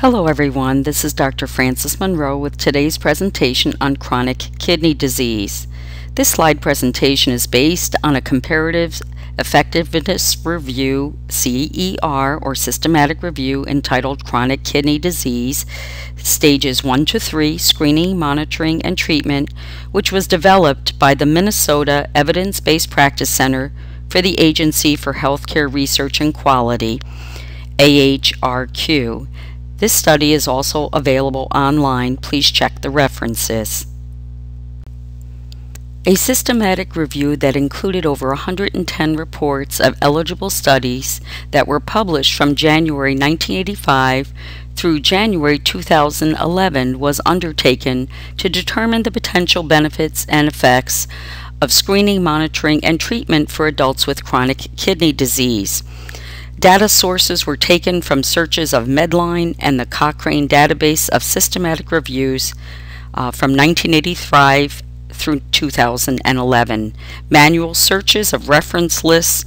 Hello everyone, this is Dr. Frances Munroe with today's presentation on chronic kidney disease. This slide presentation is based on a comparative effectiveness review, CER, or systematic review entitled Chronic Kidney Disease, Stages 1 to 3, Screening, Monitoring, and Treatment, which was developed by the Minnesota Evidence-Based Practice Center for the Agency for Healthcare Research and Quality, AHRQ. This study is also available online. Please check the references. A systematic review that included over 110 reports of eligible studies that were published from January 1985 through January 2011 was undertaken to determine the potential benefits and effects of screening, monitoring, and treatment for adults with chronic kidney disease. Data sources were taken from searches of Medline and the Cochrane database of systematic reviews uh, from 1985 through 2011. Manual searches of reference lists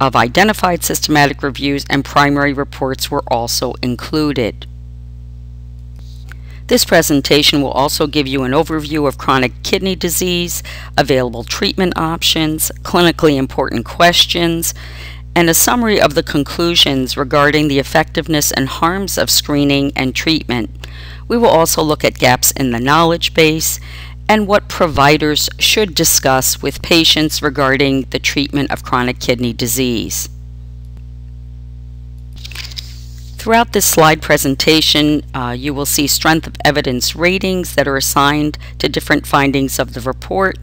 of identified systematic reviews and primary reports were also included. This presentation will also give you an overview of chronic kidney disease, available treatment options, clinically important questions, and a summary of the conclusions regarding the effectiveness and harms of screening and treatment. We will also look at gaps in the knowledge base and what providers should discuss with patients regarding the treatment of chronic kidney disease. Throughout this slide presentation, uh, you will see strength of evidence ratings that are assigned to different findings of the report.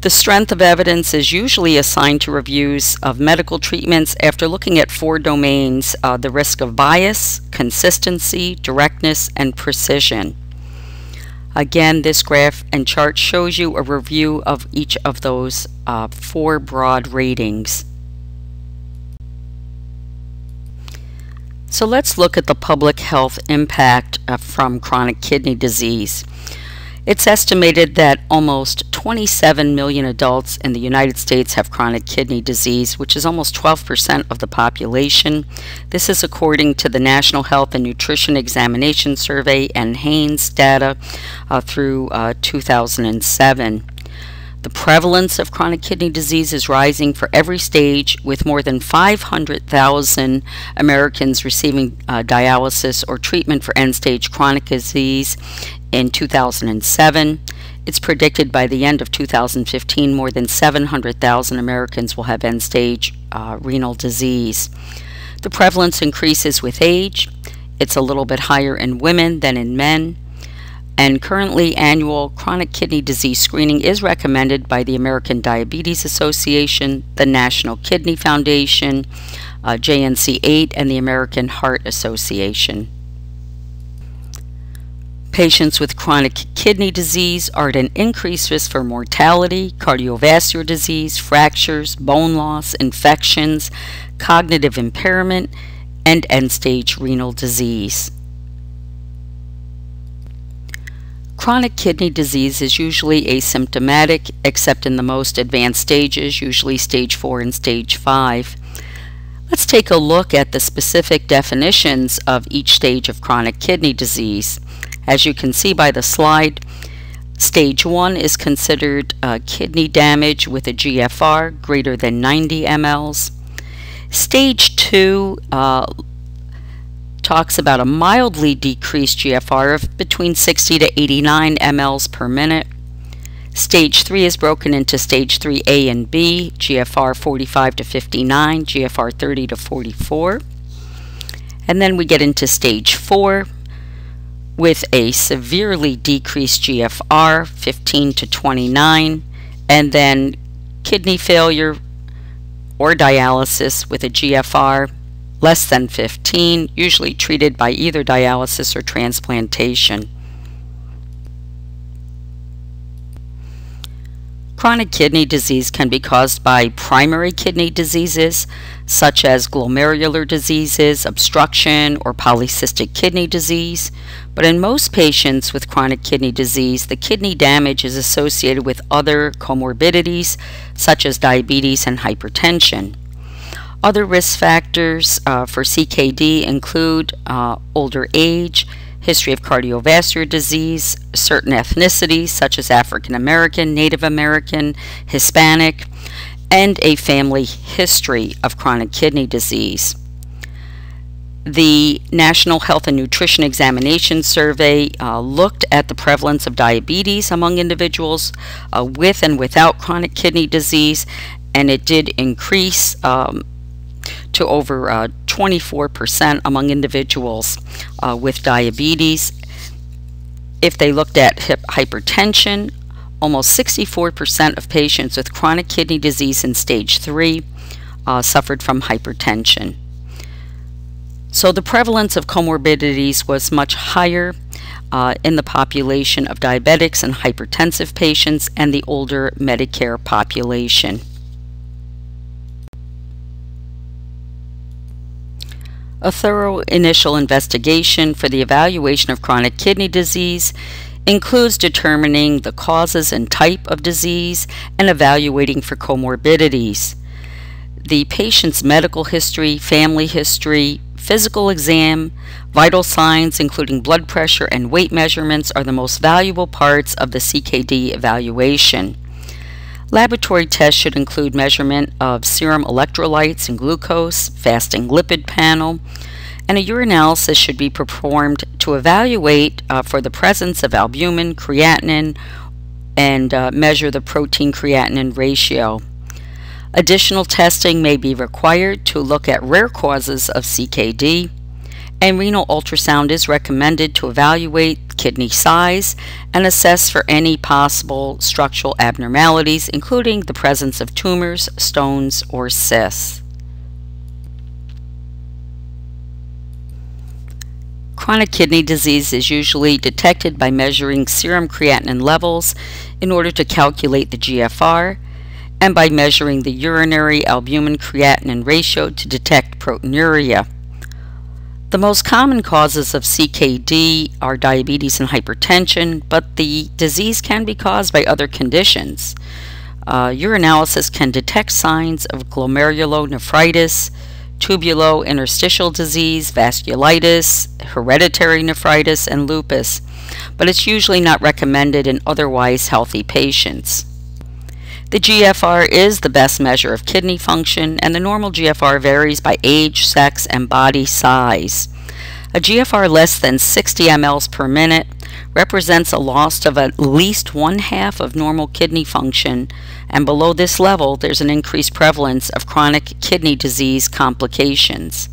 The strength of evidence is usually assigned to reviews of medical treatments after looking at four domains, uh, the risk of bias, consistency, directness, and precision. Again, this graph and chart shows you a review of each of those uh, four broad ratings. So let's look at the public health impact uh, from chronic kidney disease. It's estimated that almost 27 million adults in the United States have chronic kidney disease, which is almost 12% of the population. This is according to the National Health and Nutrition Examination Survey NHANES data uh, through uh, 2007. The prevalence of chronic kidney disease is rising for every stage, with more than 500,000 Americans receiving uh, dialysis or treatment for end stage chronic disease in 2007. It's predicted by the end of 2015 more than 700,000 Americans will have end stage uh, renal disease. The prevalence increases with age. It's a little bit higher in women than in men. And currently, annual chronic kidney disease screening is recommended by the American Diabetes Association, the National Kidney Foundation, uh, JNC 8, and the American Heart Association. Patients with chronic kidney disease are at an increased risk for mortality, cardiovascular disease, fractures, bone loss, infections, cognitive impairment, and end-stage renal disease. Chronic kidney disease is usually asymptomatic except in the most advanced stages, usually stage 4 and stage 5. Let's take a look at the specific definitions of each stage of chronic kidney disease. As you can see by the slide, stage 1 is considered uh, kidney damage with a GFR greater than 90 mLs. Stage 2 uh, talks about a mildly decreased GFR of between 60 to 89 mLs per minute. Stage 3 is broken into Stage 3A and B, GFR 45 to 59, GFR 30 to 44. And then we get into Stage 4 with a severely decreased GFR 15 to 29, and then kidney failure or dialysis with a GFR less than 15, usually treated by either dialysis or transplantation. Chronic kidney disease can be caused by primary kidney diseases such as glomerular diseases, obstruction, or polycystic kidney disease. But in most patients with chronic kidney disease, the kidney damage is associated with other comorbidities such as diabetes and hypertension. Other risk factors uh, for CKD include uh, older age, history of cardiovascular disease, certain ethnicities such as African American, Native American, Hispanic, and a family history of chronic kidney disease. The National Health and Nutrition Examination Survey uh, looked at the prevalence of diabetes among individuals uh, with and without chronic kidney disease, and it did increase um, to over uh, 24% among individuals uh, with diabetes. If they looked at hypertension, almost 64% of patients with chronic kidney disease in stage 3 uh, suffered from hypertension. So the prevalence of comorbidities was much higher uh, in the population of diabetics and hypertensive patients and the older Medicare population. A thorough initial investigation for the evaluation of chronic kidney disease includes determining the causes and type of disease and evaluating for comorbidities. The patient's medical history, family history, physical exam, vital signs including blood pressure and weight measurements are the most valuable parts of the CKD evaluation. Laboratory tests should include measurement of serum electrolytes and glucose, fasting lipid panel, and a urinalysis should be performed to evaluate uh, for the presence of albumin, creatinine, and uh, measure the protein creatinine ratio. Additional testing may be required to look at rare causes of CKD, and renal ultrasound is recommended to evaluate kidney size and assess for any possible structural abnormalities, including the presence of tumors, stones, or cysts. Chronic kidney disease is usually detected by measuring serum creatinine levels in order to calculate the GFR and by measuring the urinary albumin creatinine ratio to detect proteinuria. The most common causes of CKD are diabetes and hypertension, but the disease can be caused by other conditions. Uh, urinalysis can detect signs of glomerulonephritis, tubulointerstitial disease, vasculitis, hereditary nephritis, and lupus, but it's usually not recommended in otherwise healthy patients. The GFR is the best measure of kidney function, and the normal GFR varies by age, sex, and body size. A GFR less than 60 mLs per minute represents a loss of at least one half of normal kidney function, and below this level, there's an increased prevalence of chronic kidney disease complications.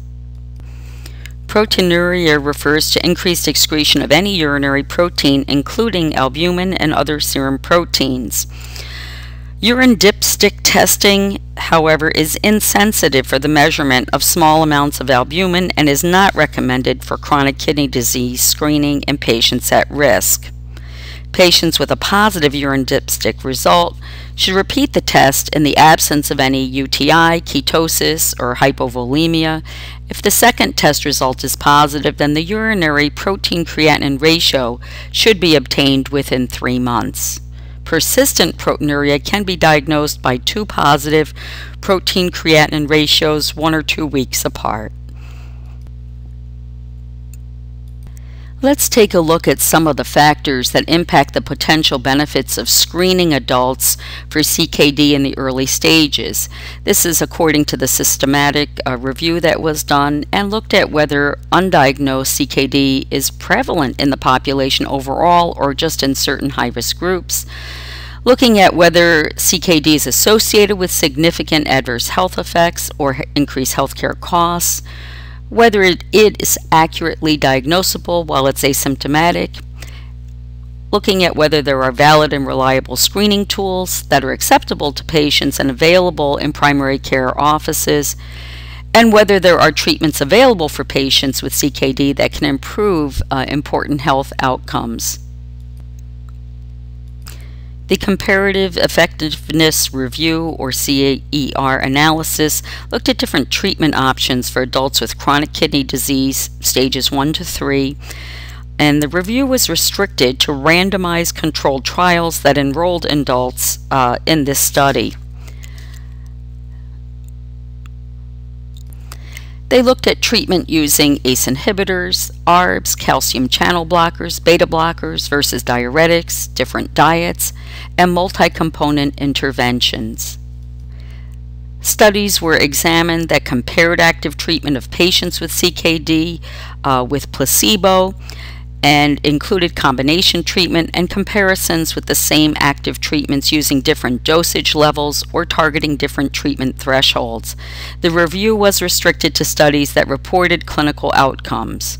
Proteinuria refers to increased excretion of any urinary protein, including albumin and other serum proteins. Urine dipstick testing, however, is insensitive for the measurement of small amounts of albumin and is not recommended for chronic kidney disease screening in patients at risk. Patients with a positive urine dipstick result should repeat the test in the absence of any UTI, ketosis, or hypovolemia. If the second test result is positive, then the urinary protein creatinine ratio should be obtained within three months. Persistent proteinuria can be diagnosed by two positive protein creatinine ratios one or two weeks apart. Let's take a look at some of the factors that impact the potential benefits of screening adults for CKD in the early stages. This is according to the systematic uh, review that was done and looked at whether undiagnosed CKD is prevalent in the population overall or just in certain high-risk groups looking at whether CKD is associated with significant adverse health effects or increased healthcare costs, whether it is accurately diagnosable while it's asymptomatic, looking at whether there are valid and reliable screening tools that are acceptable to patients and available in primary care offices, and whether there are treatments available for patients with CKD that can improve uh, important health outcomes. The Comparative Effectiveness Review, or CER analysis, looked at different treatment options for adults with chronic kidney disease, stages 1 to 3, and the review was restricted to randomized controlled trials that enrolled adults uh, in this study. They looked at treatment using ACE inhibitors, ARBs, calcium channel blockers, beta blockers versus diuretics, different diets, and multi-component interventions. Studies were examined that compared active treatment of patients with CKD uh, with placebo and included combination treatment and comparisons with the same active treatments using different dosage levels or targeting different treatment thresholds. The review was restricted to studies that reported clinical outcomes.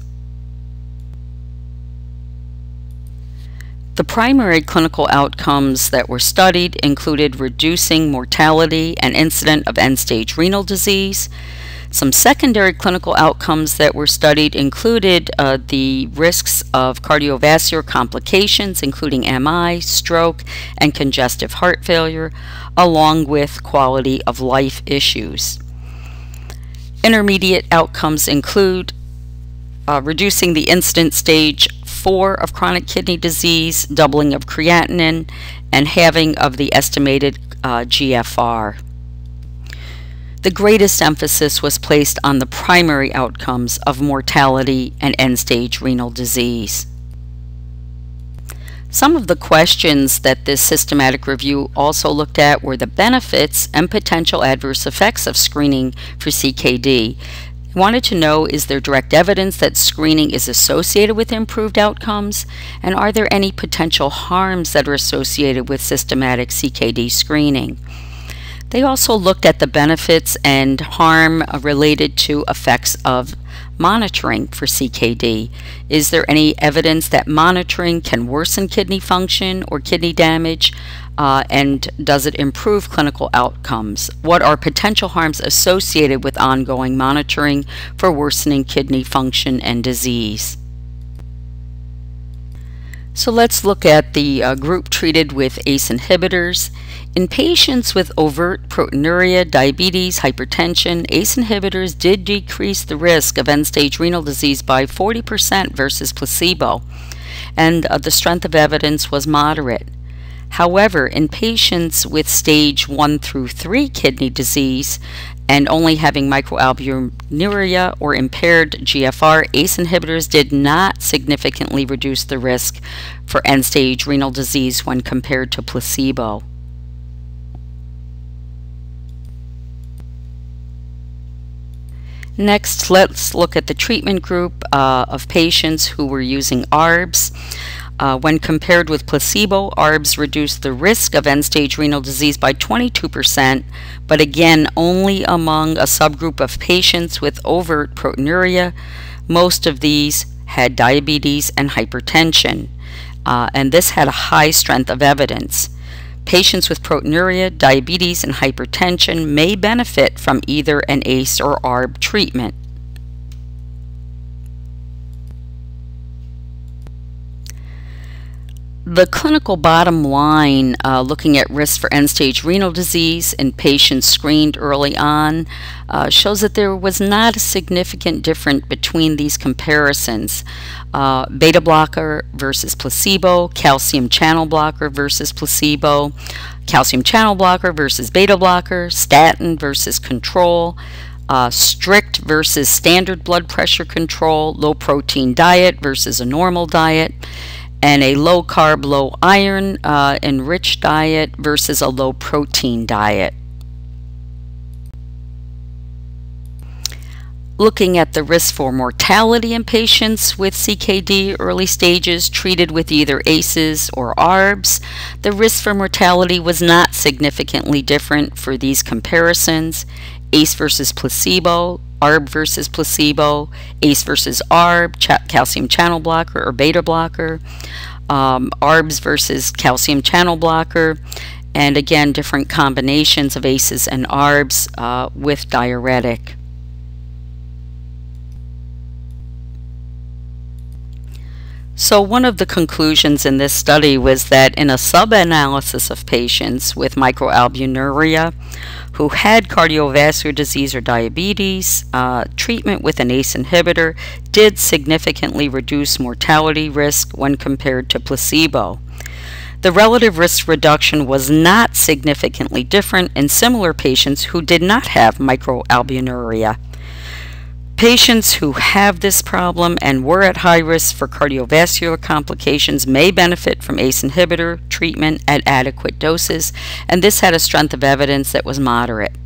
The primary clinical outcomes that were studied included reducing mortality and incident of end-stage renal disease, some secondary clinical outcomes that were studied included uh, the risks of cardiovascular complications, including MI, stroke, and congestive heart failure, along with quality of life issues. Intermediate outcomes include uh, reducing the incidence stage 4 of chronic kidney disease, doubling of creatinine, and halving of the estimated uh, GFR the greatest emphasis was placed on the primary outcomes of mortality and end-stage renal disease. Some of the questions that this systematic review also looked at were the benefits and potential adverse effects of screening for CKD. wanted to know is there direct evidence that screening is associated with improved outcomes and are there any potential harms that are associated with systematic CKD screening? They also looked at the benefits and harm related to effects of monitoring for CKD. Is there any evidence that monitoring can worsen kidney function or kidney damage? Uh, and does it improve clinical outcomes? What are potential harms associated with ongoing monitoring for worsening kidney function and disease? So let's look at the uh, group treated with ACE inhibitors. In patients with overt proteinuria, diabetes, hypertension, ACE inhibitors did decrease the risk of end-stage renal disease by 40% versus placebo, and uh, the strength of evidence was moderate. However, in patients with stage 1 through 3 kidney disease and only having microalbuminuria or impaired GFR, ACE inhibitors did not significantly reduce the risk for end-stage renal disease when compared to placebo. Next, let's look at the treatment group uh, of patients who were using ARBs. Uh, when compared with placebo, ARBs reduced the risk of end-stage renal disease by 22%, but again, only among a subgroup of patients with overt proteinuria. Most of these had diabetes and hypertension, uh, and this had a high strength of evidence. Patients with proteinuria, diabetes, and hypertension may benefit from either an ACE or ARB treatment. The clinical bottom line, uh, looking at risk for end-stage renal disease in patients screened early on, uh, shows that there was not a significant difference between these comparisons. Uh, beta blocker versus placebo, calcium channel blocker versus placebo, calcium channel blocker versus beta blocker, statin versus control, uh, strict versus standard blood pressure control, low protein diet versus a normal diet, and a low carb, low iron uh, enriched diet versus a low protein diet. Looking at the risk for mortality in patients with CKD early stages treated with either ACEs or ARBs, the risk for mortality was not significantly different for these comparisons. ACE versus placebo, ARB versus placebo, ACE versus ARB, calcium channel blocker or beta blocker, um, ARBs versus calcium channel blocker, and again, different combinations of ACEs and ARBs uh, with diuretic. So one of the conclusions in this study was that in a sub-analysis of patients with microalbuminuria who had cardiovascular disease or diabetes, uh, treatment with an ACE inhibitor did significantly reduce mortality risk when compared to placebo. The relative risk reduction was not significantly different in similar patients who did not have microalbuminuria. Patients who have this problem and were at high risk for cardiovascular complications may benefit from ACE inhibitor treatment at adequate doses, and this had a strength of evidence that was moderate.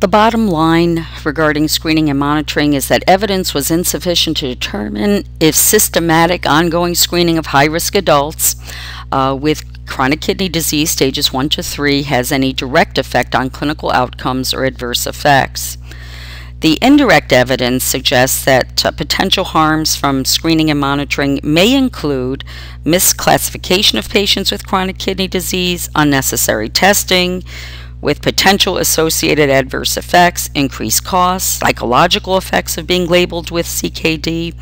The bottom line regarding screening and monitoring is that evidence was insufficient to determine if systematic ongoing screening of high risk adults uh, with chronic kidney disease stages 1 to 3 has any direct effect on clinical outcomes or adverse effects. The indirect evidence suggests that uh, potential harms from screening and monitoring may include misclassification of patients with chronic kidney disease, unnecessary testing, with potential associated adverse effects, increased costs, psychological effects of being labeled with CKD,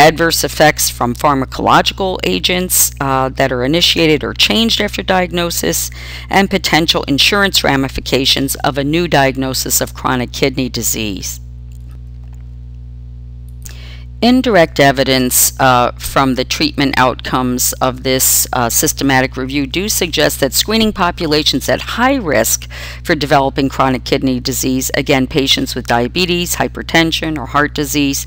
adverse effects from pharmacological agents uh, that are initiated or changed after diagnosis, and potential insurance ramifications of a new diagnosis of chronic kidney disease. Indirect evidence uh, from the treatment outcomes of this uh, systematic review do suggest that screening populations at high risk for developing chronic kidney disease, again, patients with diabetes, hypertension, or heart disease,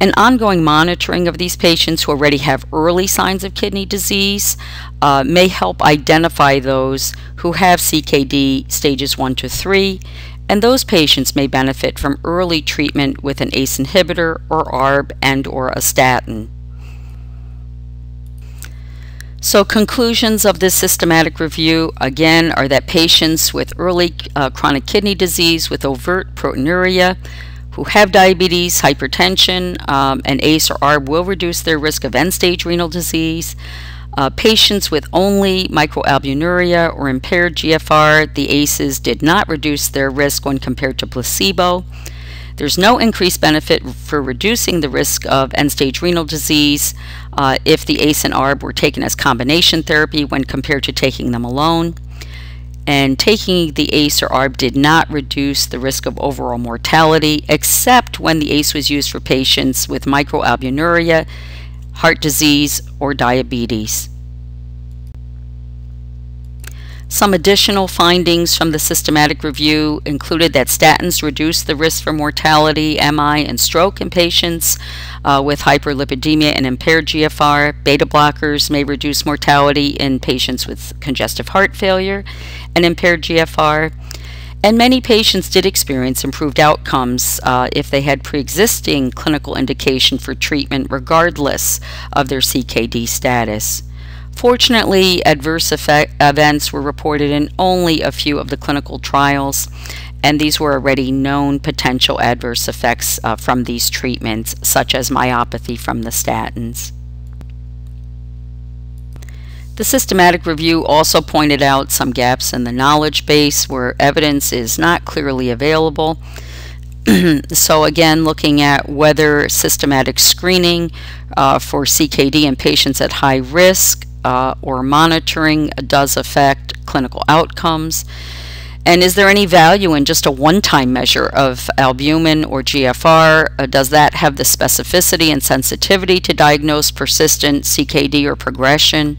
and ongoing monitoring of these patients who already have early signs of kidney disease uh, may help identify those who have CKD stages 1 to 3 and those patients may benefit from early treatment with an ACE inhibitor or ARB and or a statin. So conclusions of this systematic review again are that patients with early uh, chronic kidney disease with overt proteinuria who have diabetes, hypertension, um, and ACE or ARB will reduce their risk of end-stage renal disease. Uh, patients with only microalbuminuria or impaired GFR, the ACEs did not reduce their risk when compared to placebo. There's no increased benefit for reducing the risk of end-stage renal disease uh, if the ACE and ARB were taken as combination therapy when compared to taking them alone. And taking the ACE or ARB did not reduce the risk of overall mortality, except when the ACE was used for patients with microalbuminuria heart disease, or diabetes. Some additional findings from the systematic review included that statins reduce the risk for mortality, MI, and stroke in patients uh, with hyperlipidemia and impaired GFR. Beta blockers may reduce mortality in patients with congestive heart failure and impaired GFR. And many patients did experience improved outcomes uh, if they had pre-existing clinical indication for treatment regardless of their CKD status. Fortunately, adverse effect events were reported in only a few of the clinical trials, and these were already known potential adverse effects uh, from these treatments, such as myopathy from the statins. The systematic review also pointed out some gaps in the knowledge base where evidence is not clearly available. so again, looking at whether systematic screening uh, for CKD in patients at high risk uh, or monitoring does affect clinical outcomes. And is there any value in just a one-time measure of albumin or GFR? Uh, does that have the specificity and sensitivity to diagnose persistent CKD or progression?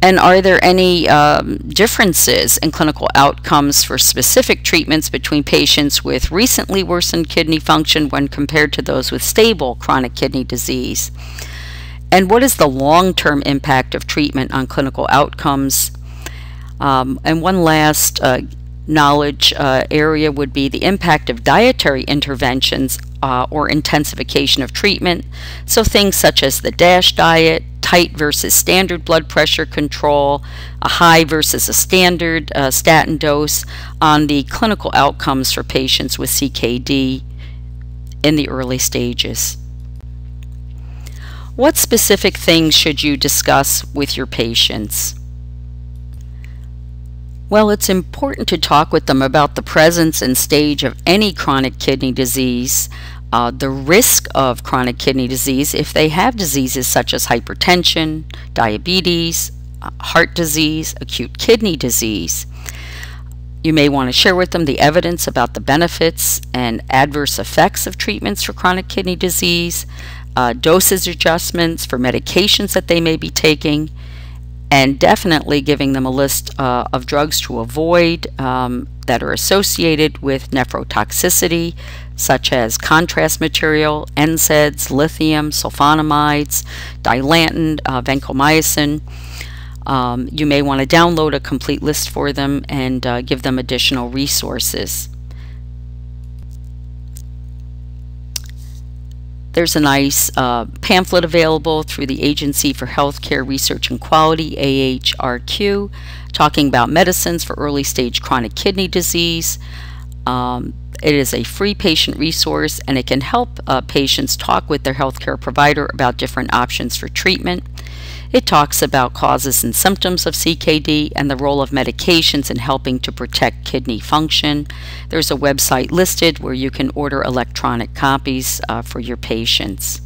And are there any um, differences in clinical outcomes for specific treatments between patients with recently worsened kidney function when compared to those with stable chronic kidney disease? And what is the long-term impact of treatment on clinical outcomes? Um, and one last uh, knowledge uh, area would be the impact of dietary interventions uh, or intensification of treatment. So things such as the DASH diet, tight versus standard blood pressure control, a high versus a standard uh, statin dose on the clinical outcomes for patients with CKD in the early stages. What specific things should you discuss with your patients? Well, it's important to talk with them about the presence and stage of any chronic kidney disease, uh, the risk of chronic kidney disease if they have diseases such as hypertension, diabetes, uh, heart disease, acute kidney disease. You may want to share with them the evidence about the benefits and adverse effects of treatments for chronic kidney disease, uh, dosage adjustments for medications that they may be taking, and definitely giving them a list uh, of drugs to avoid um, that are associated with nephrotoxicity, such as contrast material, NSAIDs, lithium, sulfonamides, dilantin, uh, vancomycin. Um, you may want to download a complete list for them and uh, give them additional resources. There's a nice uh, pamphlet available through the Agency for Healthcare Research and Quality, AHRQ, talking about medicines for early stage chronic kidney disease. Um, it is a free patient resource and it can help uh, patients talk with their healthcare provider about different options for treatment. It talks about causes and symptoms of CKD and the role of medications in helping to protect kidney function. There's a website listed where you can order electronic copies uh, for your patients.